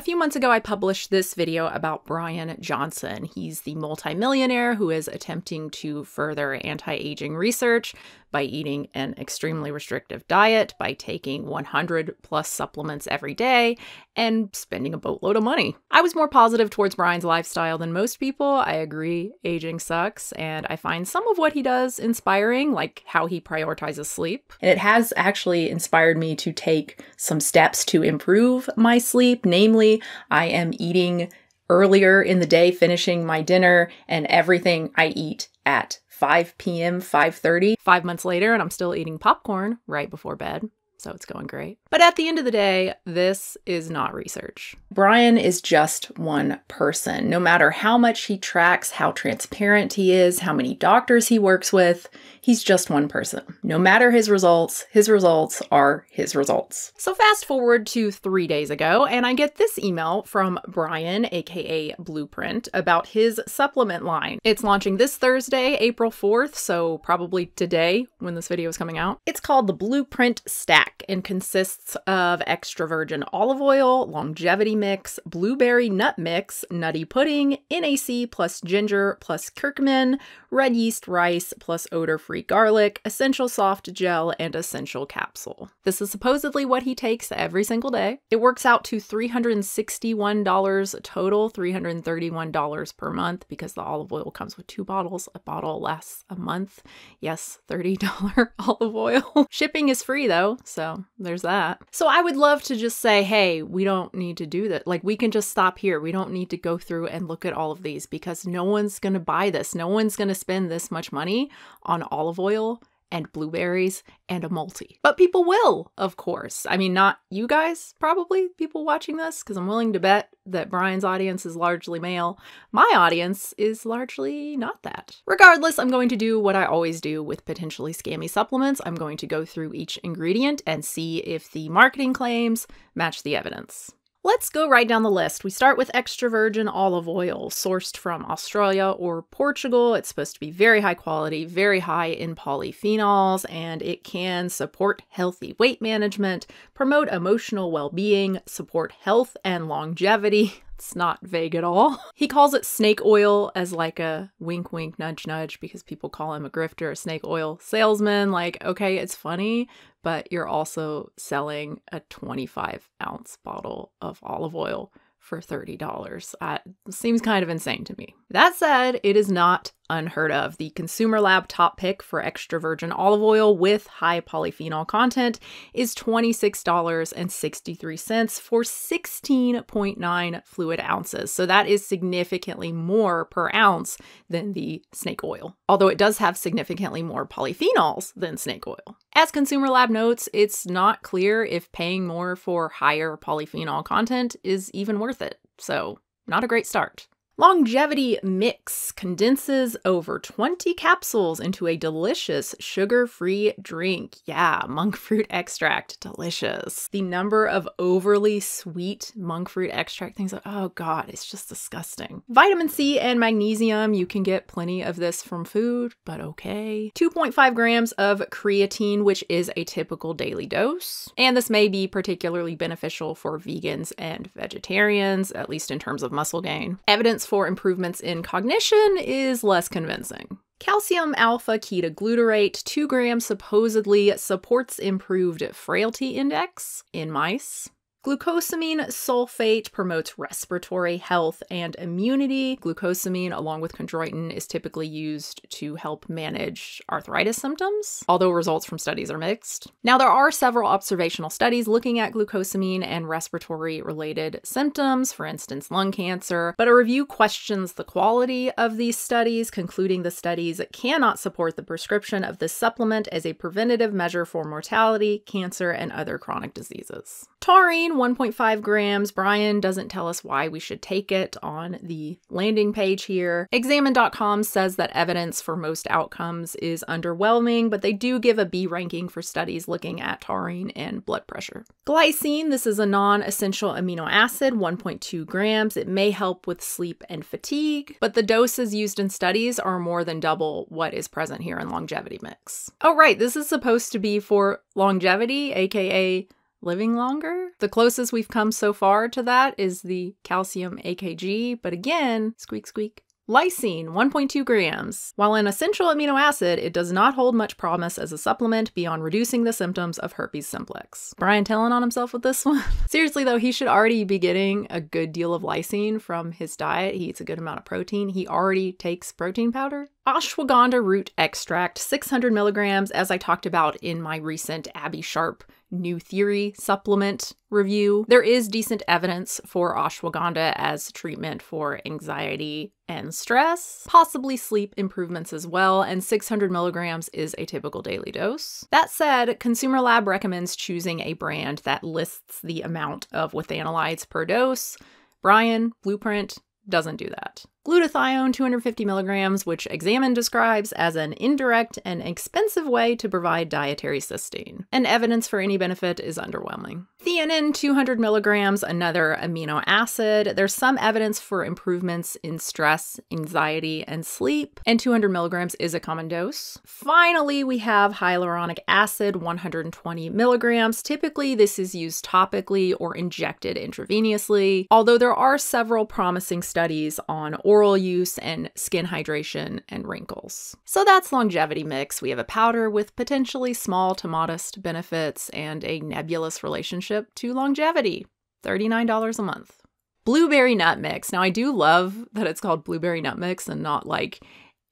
A few months ago, I published this video about Bryan Johnson. He's the multimillionaire who is attempting to further anti aging research by eating an extremely restrictive diet, by taking 100 plus supplements every day, and spending a boatload of money. I was more positive towards Bryan's lifestyle than most people. I agree, aging sucks, and I find some of what he does inspiring, like how he prioritizes sleep. And it has actually inspired me to take some steps to improve my sleep, namely, I am eating earlier in the day, finishing my dinner, and everything I eat at 5 p.m., 5:30. 5 months later and I'm still eating popcorn right before bed. So it's going great. But at the end of the day, this is not research. Bryan is just one person. No matter how much he tracks, how transparent he is, how many doctors he works with, he's just one person. No matter his results, his results are his results. So fast forward to three days ago, and I get this email from Bryan, aka Blueprint, about his supplement line. It's launching this Thursday, April 4th, so probably today when this video is coming out. It's called the Blueprint Stack and consists of extra virgin olive oil, longevity mix, blueberry nut mix, nutty pudding, NAC plus ginger plus curcumin, red yeast rice plus odor free garlic, essential soft gel, and essential capsule. This is supposedly what he takes every single day. It works out to $361 total, $331 per month because the olive oil comes with two bottles. A bottle lasts a month. Yes, $30 olive oil. Shipping is free though, so there's that. So I would love to just say, hey, we don't need to do that. Like we can just stop here. We don't need to go through and look at all of these because no one's going to buy this. No one's going to spend this much money on olive oil and blueberries and a multi. But people will, of course. I mean, not you guys, probably, people watching this, because I'm willing to bet that Bryan's audience is largely male. My audience is largely not that. Regardless, I'm going to do what I always do with potentially scammy supplements. I'm going to go through each ingredient and see if the marketing claims match the evidence. Let's go right down the list. We start with extra virgin olive oil, sourced from Australia or Portugal. It's supposed to be very high quality, very high in polyphenols, and it can support healthy weight management, promote emotional well being, support health and longevity. It's not vague at all. He calls it snake oil as like a wink, wink, nudge, nudge because people call him a grifter, a snake oil salesman. Like, okay, it's funny, but you're also selling a 25 ounce bottle of olive oil for $30. That seems kind of insane to me. That said, it is not unheard of. The Consumer Lab top pick for extra virgin olive oil with high polyphenol content is $26.63 for 16.9 fluid ounces. So that is significantly more per ounce than the snake oil, although it does have significantly more polyphenols than snake oil. As Consumer Lab notes, it's not clear if paying more for higher polyphenol content is even worth it. So, not a great start. Longevity Mix condenses over 20 capsules into a delicious sugar free drink. Yeah, monk fruit extract, delicious. The number of overly sweet monk fruit extract things, like, oh god, it's just disgusting. Vitamin C and magnesium, you can get plenty of this from food, but okay. 2.5 grams of creatine, which is a typical daily dose. And this may be particularly beneficial for vegans and vegetarians, at least in terms of muscle gain. Evidence for improvements in cognition is less convincing. Calcium alpha ketoglutarate, 2 grams, supposedly supports improved frailty index in mice. Glucosamine sulfate promotes respiratory health and immunity. Glucosamine, along with chondroitin, is typically used to help manage arthritis symptoms, although results from studies are mixed. Now, there are several observational studies looking at glucosamine and respiratory related symptoms, for instance, lung cancer, but a review questions the quality of these studies, concluding the studies cannot support the prescription of this supplement as a preventative measure for mortality, cancer, and other chronic diseases. Taurine 1.5 grams. Bryan doesn't tell us why we should take it on the landing page here. Examine.com says that evidence for most outcomes is underwhelming, but they do give a B ranking for studies looking at taurine and blood pressure. Glycine, this is a non essential amino acid, 1.2 grams. It may help with sleep and fatigue, but the doses used in studies are more than double what is present here in Longevity Mix. Oh, right, this is supposed to be for longevity, aka living longer. The closest we've come so far to that is the calcium AKG, but again, squeak squeak. Lysine, 1.2 grams. While an essential amino acid, it does not hold much promise as a supplement beyond reducing the symptoms of herpes simplex. Bryan telling on himself with this one? Seriously though, he should already be getting a good deal of lysine from his diet. He eats a good amount of protein. He already takes protein powder. Ashwagandha root extract, 600 milligrams, as I talked about in my recent Abbey Sharp Neue Theory supplement review. There is decent evidence for ashwagandha as treatment for anxiety and stress, possibly sleep improvements as well, and 600 milligrams is a typical daily dose. That said, Consumer Lab recommends choosing a brand that lists the amount of withanolides per dose. Bryan, Blueprint, doesn't do that. Glutathione 250 milligrams, which Examine describes as an indirect and expensive way to provide dietary cysteine. And evidence for any benefit is underwhelming. Theanine 200 milligrams, another amino acid. There's some evidence for improvements in stress, anxiety, and sleep, and 200 milligrams is a common dose. Finally, we have hyaluronic acid 120 milligrams. Typically, this is used topically or injected intravenously, although there are several promising studies on oral use and skin hydration and wrinkles. So that's longevity mix. We have a powder with potentially small to modest benefits and a nebulous relationship to longevity. $39 a month. Blueberry nut mix. Now, I do love that it's called blueberry nut mix and not like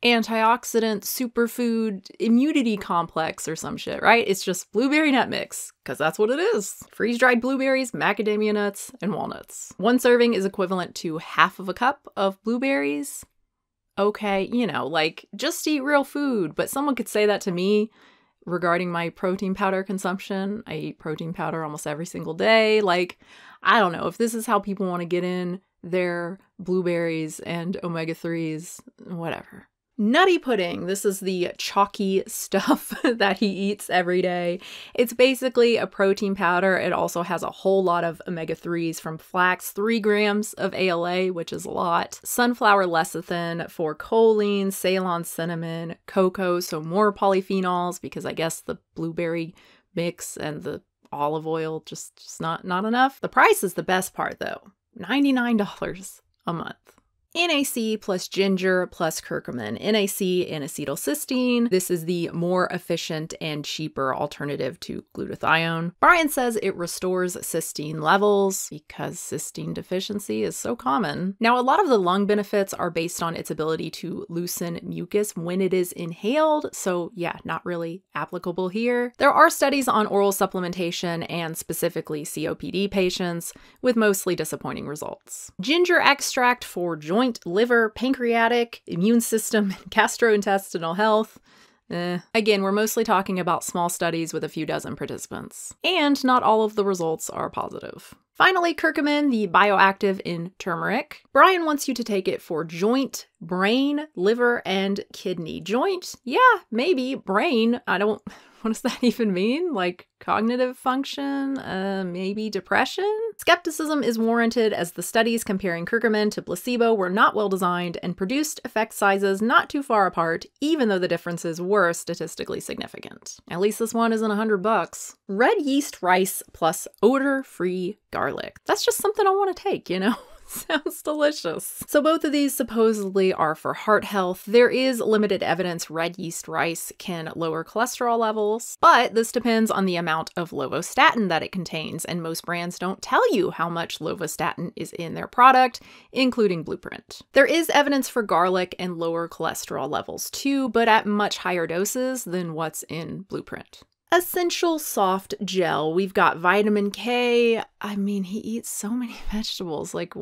antioxidant superfood immunity complex or some shit, right? It's just blueberry nut mix, because that's what it is. Freeze dried blueberries, macadamia nuts, and walnuts. One serving is equivalent to half of a cup of blueberries. Okay, you know, like just eat real food, but someone could say that to me regarding my protein powder consumption. I eat protein powder almost every single day. Like, I don't know if this is how people want to get in their blueberries and omega 3s, whatever. Nutty pudding. This is the chalky stuff that he eats every day. It's basically a protein powder. It also has a whole lot of omega 3s from flax, 3 grams of ALA, which is a lot, sunflower lecithin for choline, Ceylon cinnamon, cocoa, so more polyphenols because I guess the blueberry mix and the olive oil just, just not, not enough. The price is the best part though $99 a month. NAC plus ginger plus curcumin. NAC N-acetylcysteine. This is the more efficient and cheaper alternative to glutathione. Bryan says it restores cysteine levels because cysteine deficiency is so common. Now, a lot of the lung benefits are based on its ability to loosen mucus when it is inhaled, so yeah, not really applicable here. There are studies on oral supplementation and specifically COPD patients with mostly disappointing results. Ginger extract for joint joint, liver, pancreatic, immune system, gastrointestinal health. Eh. Again, we're mostly talking about small studies with a few dozen participants, and not all of the results are positive. Finally, curcumin, the bioactive in turmeric. Bryan wants you to take it for joint, brain, liver, and kidney. Joint? Yeah, maybe. Brain, I don't what does that even mean? Like cognitive function? Uh, maybe depression? Skepticism is warranted as the studies comparing curcumin to placebo were not well designed and produced effect sizes not too far apart, even though the differences were statistically significant. At least this one isn't a hundred bucks. Red yeast rice plus odor-free garlic. That's just something I want to take, you know? Sounds delicious. So both of these supposedly are for heart health. There is limited evidence red yeast rice can lower cholesterol levels, but this depends on the amount of lovastatin that it contains, and most brands don't tell you how much lovastatin is in their product, including Blueprint. There is evidence for garlic and lower cholesterol levels too, but at much higher doses than what's in Blueprint. Essential soft gel. We've got vitamin K. I mean, he eats so many vegetables. Like,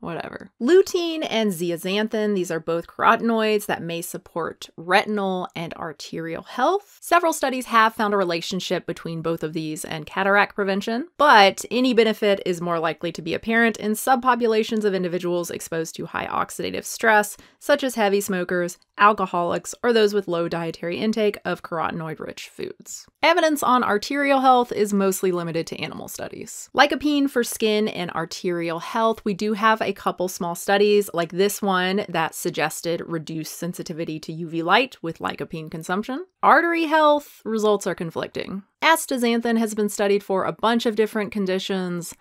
whatever. Lutein and zeaxanthin, these are both carotenoids that may support retinal and arterial health. Several studies have found a relationship between both of these and cataract prevention, but any benefit is more likely to be apparent in subpopulations of individuals exposed to high oxidative stress, such as heavy smokers, alcoholics, or those with low dietary intake of carotenoid rich foods. Evidence on arterial health is mostly limited to animal studies. Lycopene for skin and arterial health, we do have a a couple small studies, like this one that suggested reduced sensitivity to UV light with lycopene consumption. Artery health results are conflicting. Astaxanthin has been studied for a bunch of different conditions,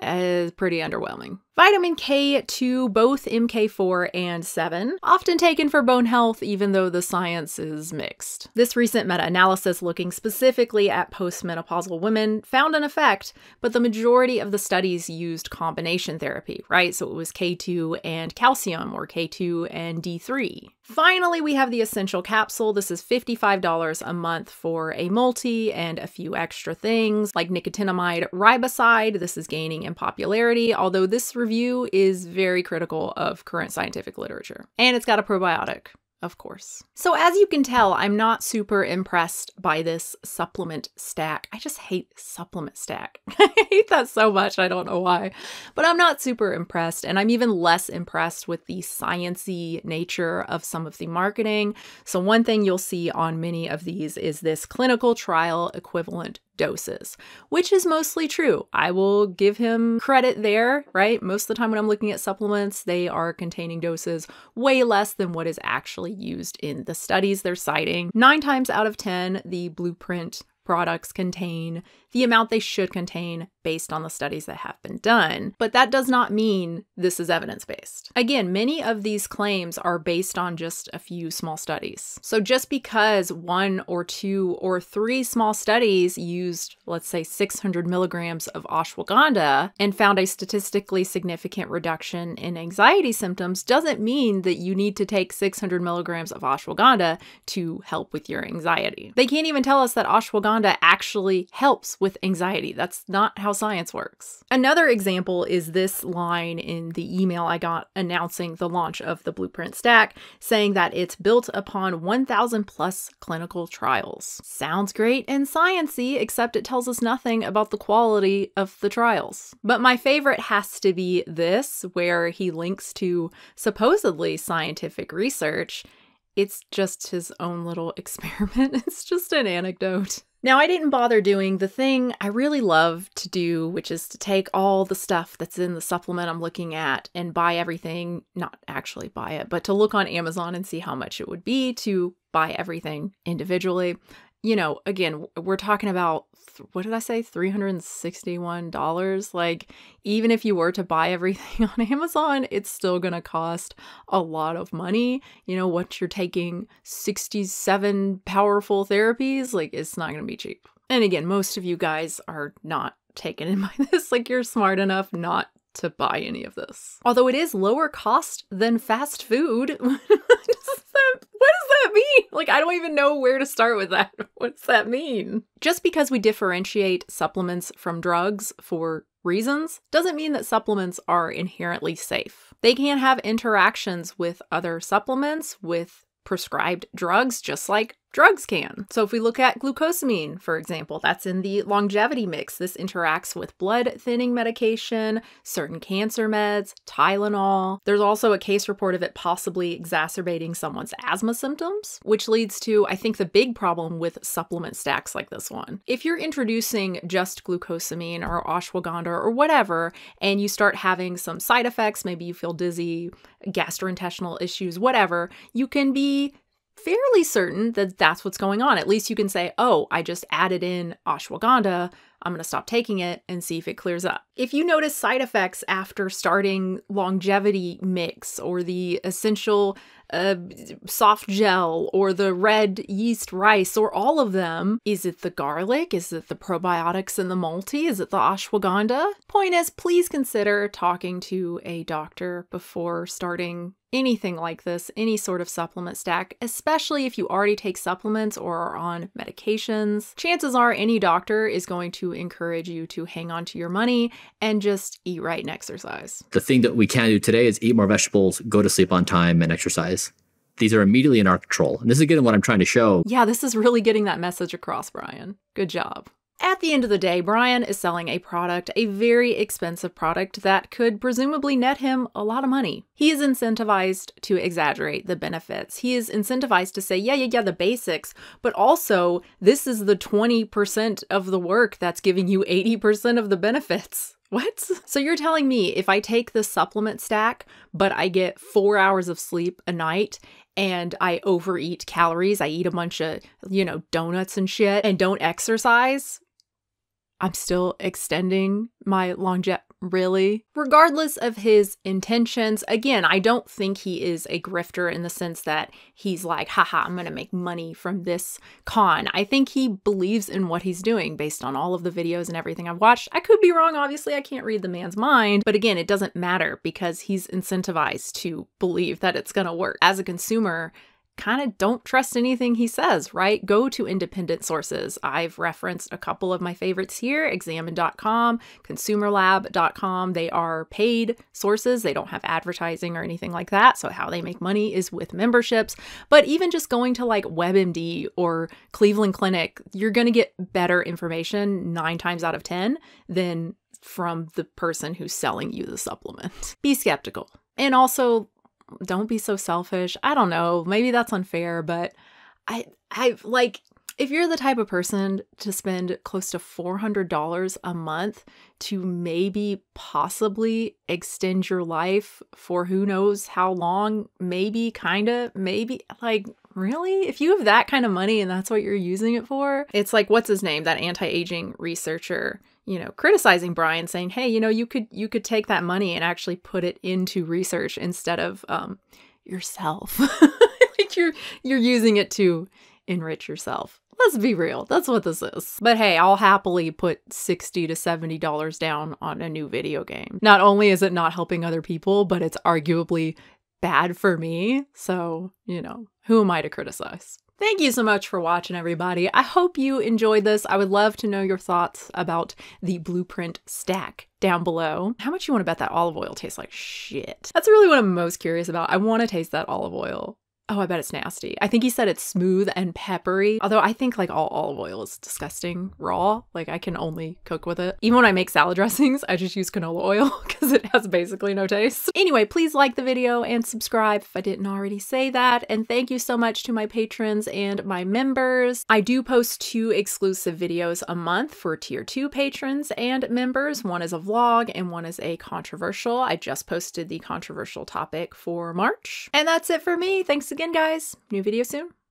is pretty underwhelming. Vitamin K2, both MK4 and 7, often taken for bone health, even though the science is mixed. This recent meta analysis looking specifically at postmenopausal women found an effect, but the majority of the studies used combination therapy, right? So it was K2 and calcium, or K2 and D3. Finally, we have the Essential Capsule. This is $55 a month for a multi and a few extra things like nicotinamide riboside. This is gaining in popularity, although this review is very critical of current scientific literature. And it's got a probiotic of course. So as you can tell, I'm not super impressed by this supplement stack. I just hate supplement stack. I hate that so much. I don't know why. But I'm not super impressed and I'm even less impressed with the sciency nature of some of the marketing. So one thing you'll see on many of these is this clinical trial equivalent doses, which is mostly true. I will give him credit there, right? Most of the time when I'm looking at supplements, they are containing doses way less than what is actually used in the studies they're citing. Nine times out of 10, the blueprint products contain the amount they should contain based on the studies that have been done. But that does not mean this is evidence based. Again, many of these claims are based on just a few small studies. So just because one or two or three small studies used, let's say, 600 milligrams of ashwagandha and found a statistically significant reduction in anxiety symptoms doesn't mean that you need to take 600 milligrams of ashwagandha to help with your anxiety. They can't even tell us that ashwagandha actually helps with anxiety. That's not how science works. Another example is this line in the email I got announcing the launch of the Blueprint Stack, saying that it's built upon 1,000 plus clinical trials. Sounds great and sciency, except it tells us nothing about the quality of the trials. But my favorite has to be this, where he links to supposedly scientific research. It's just his own little experiment. It's just an anecdote. Now, I didn't bother doing the thing I really love to do, which is to take all the stuff that's in the supplement I'm looking at and buy everything, not actually buy it, but to look on Amazon and see how much it would be to buy everything individually you know, again, we're talking about what did I say? $361. Like, even if you were to buy everything on Amazon, it's still to cost a lot of money. You know, once you're taking 67 powerful therapies, like, it's not to be cheap. And again, most of you guys are not taken in by this. Like, you're smart enough not to buy any of this. Although it is lower cost than fast food. what, does that, what does that mean? Like, I don't even know where to start with that. What does that mean? Just because we differentiate supplements from drugs for reasons doesn't mean that supplements are inherently safe. They can have interactions with other supplements, with prescribed drugs, just like drugs can. So if we look at glucosamine, for example, that's in the longevity mix. This interacts with blood thinning medication, certain cancer meds, Tylenol. There's also a case report of it possibly exacerbating someone's asthma symptoms, which leads to, I think, the big problem with supplement stacks like this one. If you're introducing just glucosamine or ashwagandha or whatever, and you start having some side effects, maybe you feel dizzy, gastrointestinal issues, whatever, you can be fairly certain that that's what's going on. At least you can say, oh, I just added in ashwagandha. I'm going to stop taking it and see if it clears up. If you notice side effects after starting longevity mix or the essential uh, soft gel or the red yeast rice or all of them, is it the garlic? Is it the probiotics in the multi? Is it the ashwagandha? Point is, please consider talking to a doctor before starting anything like this, any sort of supplement stack, especially if you already take supplements or are on medications. Chances are any doctor is going to encourage you to hang on to your money and just eat right and exercise. The thing that we can do today is eat more vegetables, go to sleep on time, and exercise. These are immediately in our control. And this is again what I'm trying to show. Yeah, this is really getting that message across, Bryan. Good job. At the end of the day, Bryan is selling a product, a very expensive product that could presumably net him a lot of money. He is incentivized to exaggerate the benefits. He is incentivized to say, yeah, yeah, yeah, the basics, but also this is the 20% of the work that's giving you 80% of the benefits. What? So you're telling me if I take the supplement stack, but I get four hours of sleep a night and I overeat calories, I eat a bunch of, you know, donuts and shit and don't exercise, I'm still extending my longevity. Really? Regardless of his intentions, again, I don't think he is a grifter in the sense that he's like, haha, I'm gonna make money from this con. I think he believes in what he's doing based on all of the videos and everything I've watched. I could be wrong, obviously, I can't read the man's mind, but again, it doesn't matter because he's incentivized to believe that it's gonna work. As a consumer, kind of don't trust anything he says, right? Go to independent sources. I've referenced a couple of my favorites here examine.com, consumerlab.com. They are paid sources, they don't have advertising or anything like that. So, how they make money is with memberships. But even just going to like WebMD or Cleveland Clinic, you're going to get better information nine times out of 10 than from the person who's selling you the supplement. Be skeptical. And also, don't be so selfish. I don't know. Maybe that's unfair, but I I like if you're the type of person to spend close to $400 a month to maybe possibly extend your life for who knows how long, maybe kind of, maybe like really? If you have that kind of money and that's what you're using it for, it's like what's his name? That anti-aging researcher you know criticizing Bryan saying hey you know you could you could take that money and actually put it into research instead of um yourself. Like you're you're using it to enrich yourself. Let's be real that's what this is. But hey I'll happily put 60 to 70 dollars down on a new video game. Not only is it not helping other people but it's arguably bad for me. So you know who am I to criticize Thank you so much for watching, everybody. I hope you enjoyed this. I would love to know your thoughts about the blueprint stack down below. How much you want to bet that olive oil tastes like shit? That's really what I'm most curious about. I want to taste that olive oil. Oh, I bet it's nasty. I think he said it's smooth and peppery. Although I think like all olive oil is disgusting raw. Like I can only cook with it. Even when I make salad dressings, I just use canola oil because it has basically no taste. Anyway, please like the video and subscribe if I didn't already say that. And thank you so much to my patrons and my members. I do post two exclusive videos a month for tier two patrons and members. One is a vlog and one is a controversial. I just posted the controversial topic for March. And that's it for me. Thanks again, guys. New video soon.